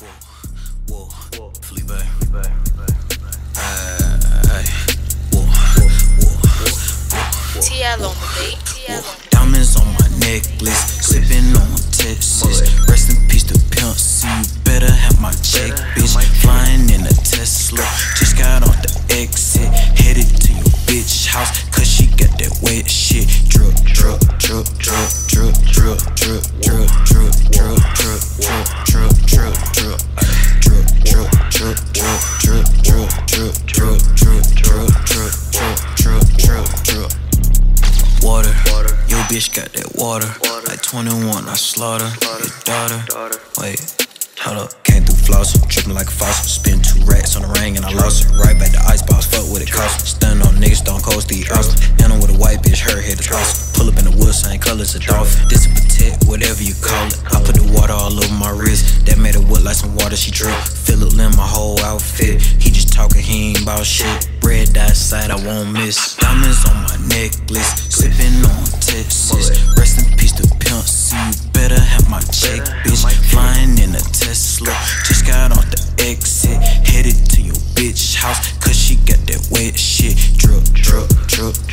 TL Diamonds on my necklace, sipping on Texas. Rest in peace to Pimp C. You better have my check, bitch. Flying in a Tesla, just got off the exit. Headed to your bitch house, cause she got that wet shit. Drip, drip, drip, drip, drip, drip, drip, drip. Bitch got that water. Like 21, I slaughter your daughter. Wait, hold up, came through floss, tripping like a faucet. Spent two racks on the ring and I lost it. Right back to icebox, fuck what it cost. Stun on niggas, don't coast the And I'm with a white bitch, her head is awesome. Pull up in the woods, same colors a dolphin. This is protect, whatever you call it. I put the water all over my wrist. That made it wet like some water she drip. Phillip Lim, my whole outfit. He just talking, he ain't about shit. Red dot side, I won't miss. Diamonds on my necklace, Texas. Rest in peace to Pimp C. You better have my check, bitch. Flying in a Tesla. Just got off the exit. Headed to your bitch house, cause she got that wet shit. Drip, drip, drip.